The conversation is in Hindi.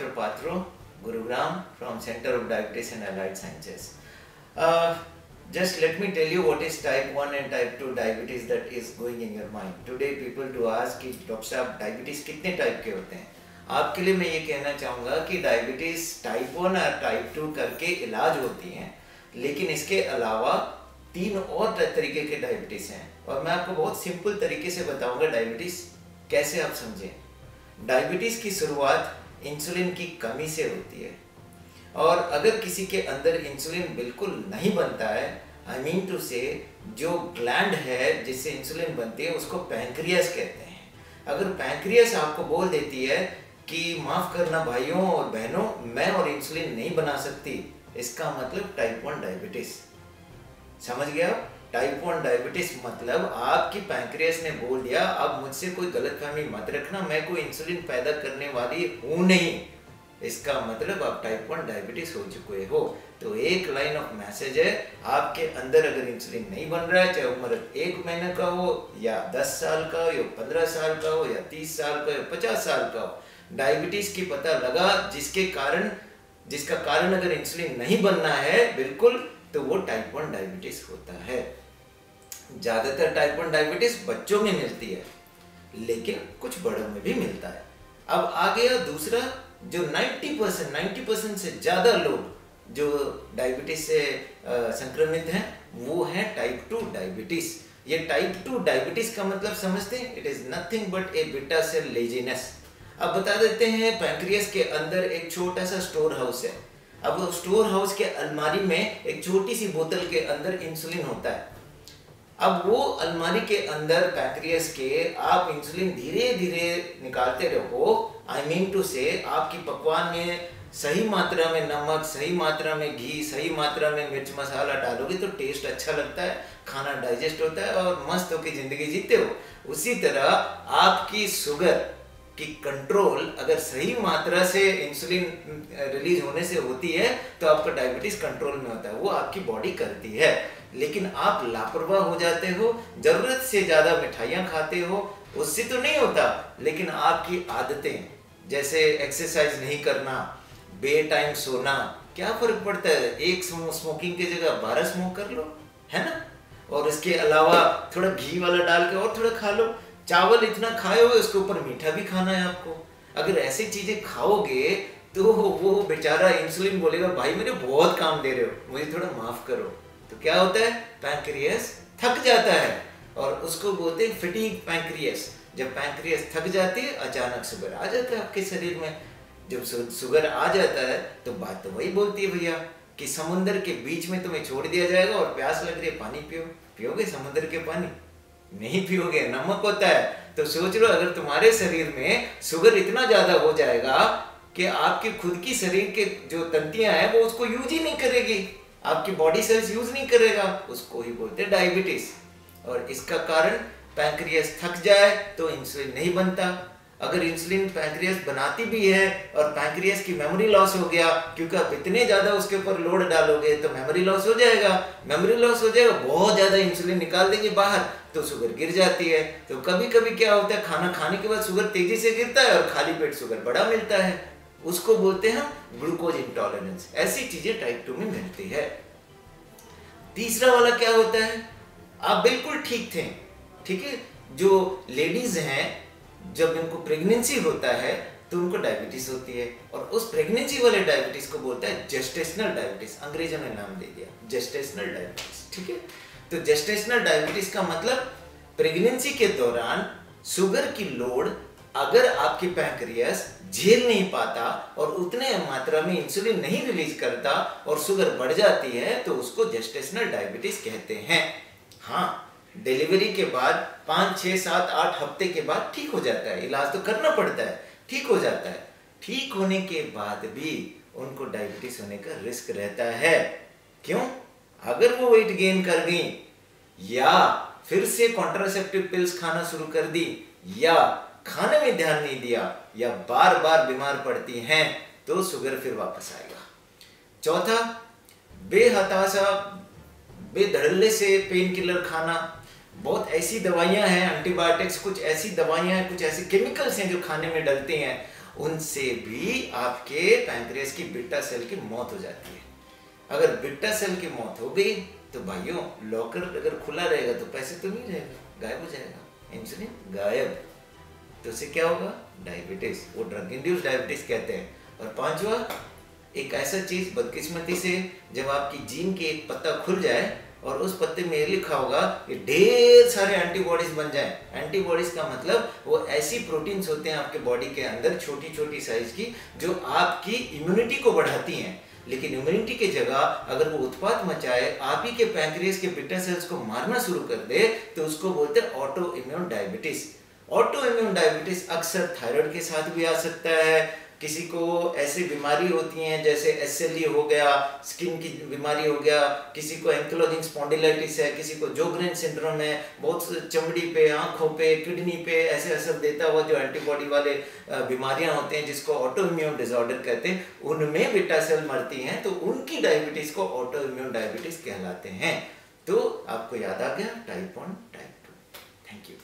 Dr. Patro, Gurugram from Center of Diabetes and Allied Sciences. Uh, just let me tell you what is type 1 and type 2 diabetes that is going in your mind. Today people to ask कि डॉक्टर साहब डायबिटीज़ कितने टाइप के होते हैं आपके लिए मैं ये कहना चाहूँगा कि डायबिटीज़ टाइप 1 और टाइप 2 करके इलाज होती हैं लेकिन इसके अलावा तीन और तरीके के डायबिटीज़ हैं और मैं आपको बहुत सिंपल तरीके से बताऊँगा डायबिटीज़ कैसे आप समझें डायबिटीज़ की शुरुआत इंसुलिन की कमी से होती है। और अगर किसी के अंदर इंसुलिन बिल्कुल नहीं बनता है आई मीन टू से जो ग्लैंड है जिससे इंसुलिन बनती है, उसको पैंक्रियास कहते हैं। अगर पैंक्रियास आपको बोल देती है कि माफ़ करना भाइयों और बहनों, मैं और इंसुलिन नहीं बना सकती, इसका मतलब टाइप वन डायबिटीज़ समझ गया टाइप वन डायबिटीज़ मतलब आपकी पैंक्रियास ने बोल दिया, अब मुझसे कोई गलत फहमी मत रखना, मैं कोई इंसुलिन पैदा करने वाली हूँ नहीं। इसका मतलब आप टाइप वन डायबिटीज़ हो चुके हो। तो एक लाइन ऑफ़ मैसेज है, आपके अंदर अगर इंसुलिन नहीं बन रहा है, चाहे उम्र एक महीने का हो, या दस साल का हो, या पंद्रह साल का हो, या तीस साल का हो पचास साल का हो डायबिटीज़ की पता लगा, जिसके कारण, जिसका कारण अगर इंसुलिन नहीं बनना है, बिल्कुल तो वो टाइप वन डायबिटीज़ होता है। ज़्यादातर टाइप वन डायबिटीज़ बच्चों में मिलती है, लेकिन कुछ बड़ों में भी मिलता है। अब आ गया दूसरा, जो 90 परसेंट नाइन्टी परसेंट से ज़्यादा लोग जो डायबिटीज़ से संक्रमित हैं, वो है टाइप टू डायबिटीज़ ये टाइप टू डायबिटीज़ का मतलब समझते हैं it is nothing but a beta cell laziness अब बता देते हैं पैंक्रियस के अंदर एक छोटा सा स्टोर हाउस है। अब स्टोर हाउस के अलमारी में एक छोटी सी बोतल के अंदर इंसुलिन होता है। अब वो अलमारी के अंदर पैथ्रियस के आप इंसुलिन धीरे धीरे निकालते रहो आई मीन टू से आपकी पकवान में सही मात्रा में नमक, सही मात्रा में घी, सही मात्रा में मिर्च मसाला डालोगे तो टेस्ट अच्छा लगता है, खाना डाइजेस्ट होता है और मस्त होकर ज़िंदगी जीते हो। उसी तरह आपकी शुगर की कंट्रोल अगर सही मात्रा से इंसुलिन रिलीज़ होने से होती है तो आपका डायबिटीज़ कंट्रोल में होता है। वो आपकी बॉडी करती है। लेकिन आप लापरवाह हो जाते हो, ज़रूरत से ज़्यादा मिठाइयाँ खाते हो, उससे तो नहीं होता, लेकिन आपकी आदतें, जैसे एक्सरसाइज नहीं करना बे टाइम सोना, क्या फ़र्क पड़ता है? एक स्मोकिंग की जगह बारह स्मोक कर लो, है ना? और इसके अलावा थोड़ा घी वाला डाल के और थोड़ा खा लो। चावल इतना खाए हुए, उसके ऊपर मीठा भी खाना है आपको। अगर ऐसी चीज़ें खाओगे तो वो बेचारा इंसुलिन बोलेगा, भाई मेरे बहुत काम दे रहे हो, मुझे थोड़ा माफ़ करो। तो क्या होता है? पैंक्रियस थक जाता है और उसको बोलते हैं फिटीग पैंक्रियस जब पैंक्रियस थक जाती है, अचानक शुगर आ जाता है आपके शरीर में। जब शुगर आ जाता है तो बात तो वही बोलती है भैया कि समुद्र के बीच में तुम्हें छोड़ दिया जाएगा और प्यास लग रही है, पानी पियो। पियोगे समुद्र के पानी? नहीं पियोगे, नमक होता है। तो सोच लो, अगर तुम्हारे शरीर में शुगर इतना ज़्यादा हो जाएगा कि आपके खुद की शरीर के जो तंतियाँ हैं, वो उसको यूज़ ही नहीं करेगी। आपकी बॉडी सेल्स यूज़ नहीं करेगा। उसको ही बोलते डायबिटीज़ और इसका कारण पैंक्रियस थक जाए तो इंसुलिन नहीं बनता। अगर इंसुलिन पैंक्रियस बनाती भी है और पैंक्रियस की मेमोरी लॉस हो गया, क्योंकि आप इतने ज़्यादा उसके ऊपर लोड डालोगे तो मेमोरी लॉस हो जाएगा। मेमोरी लॉस हो जाएगा, बहुत ज़्यादा इंसुलिन निकाल देंगे बाहर तो शुगर गिर जाती है। तो कभी कभी क्या होता है, खाना खाने के बाद शुगर तेज़ी से गिरता है और खाली पेट शुगर बड़ा मिलता है। उसको बोलते हैं ग्लूकोज इंटॉलरेंस ऐसी चीज़ें टाइप टू में मिलती है। तीसरा वाला क्या होता है? आप बिल्कुल ठीक थे, ठीक है? जो लेडीज़ हैं जब इनको प्रेगनेंसी होता है तो उनको डायबिटीज़ होती है। और उस प्रेगनेंसी वाले डायबिटीज़ को बोलता है जेस्टेशनल डायबिटीज़ अंग्रेज़ों ने नाम दे दिया जेस्टेशनल डायबिटीज़ ठीक है? तो जेस्टेशनल डायबिटीज़ का मतलब प्रेगनेंसी के दौरान शुगर की लोड अगर आपकी पैंक्रियस झेल नहीं पाता और उतने मात्रा में इंसुलिन नहीं रिलीज़ करता और शुगर बढ़ जाती है तो उसको जेस्टेशनल डायबिटीज़ कहते हैं। हाँ डिलीवरी के बाद पाँच छः सात, आठ हफ़्ते के बाद ठीक हो जाता है। इलाज तो करना पड़ता है। ठीक हो जाता है। ठीक होने के बाद भी उनको डायबिटीज़ होने का रिस्क रहता है। क्यों? अगर वो वेट गेन कर गई या फिर से कॉन्ट्रासेप्टिव पिल्स खाना शुरू कर दी, या खाने में ध्यान नहीं दिया, या बार बार बीमार पड़ती हैं तो शुगर फिर वापस आएगा। चौथा, बेहताशा बेधड़ल्ले से पेन किलर खाना, बहुत ऐसी दवाइयाँ हैं एंटीबायोटिक्स कुछ ऐसी दवाइयाँ हैं, कुछ ऐसे केमिकल्स हैं जो खाने में डलते हैं, उनसे भी आपके पैंक्रियास की बिट्टा सेल की मौत हो जाती है। अगर बिट्टा सेल की मौत हो गई तो भाइयों लॉकर अगर खुला रहेगा तो पैसे तो नहीं रहेगा गायब हो जाएगा। इंसुलिन गायब। तो उससे क्या होगा? डायबिटीज़ वो ड्रग इंड्यूस डायबिटीज़ कहते हैं। और पांचवा एक ऐसा चीज़ बदकिस्मती से जब आपकी जीन के एक पत्ता खुल जाए और उस पत्ते में लिखा होगा कि ढेर सारे एंटीबॉडीज बन जाए। एंटीबॉडीज का मतलब वो ऐसी प्रोटीन्स होते हैं आपके बॉडी के अंदर छोटी छोटी साइज़ की जो आपकी इम्यूनिटी को बढ़ाती हैं। लेकिन इम्यूनिटी की जगह अगर वो उत्पाद मचाए, आप ही के पैंक्रियस के बिटा सेल्स को मारना शुरू कर दे तो उसको बोलते हैं auto immune diabetes auto immune diabetes अक्सर थायराइड के साथ भी आ सकता है किसी को ऐसी बीमारी होती हैं, जैसे एस हो गया स्किन की बीमारी हो गया, किसी को एंकलोजिंग स्पॉन्डिलाइटिस है, किसी को जोग्रेन सिंड्रोम है, बहुत चमड़ी पे, आँखों पे किडनी पे ऐसे असर देता हुआ जो एंटीबॉडी वाले बीमारियाँ होते हैं, जिसको ऑटो इम्यून डिसऑर्डर कहते हैं, उनमें बीटा सेल मरती हैं तो उनकी डायबिटीज़ को ऑटो इम्यून डायबिटीज़ कहलाते हैं। तो आपको याद आ गया type one type two thank you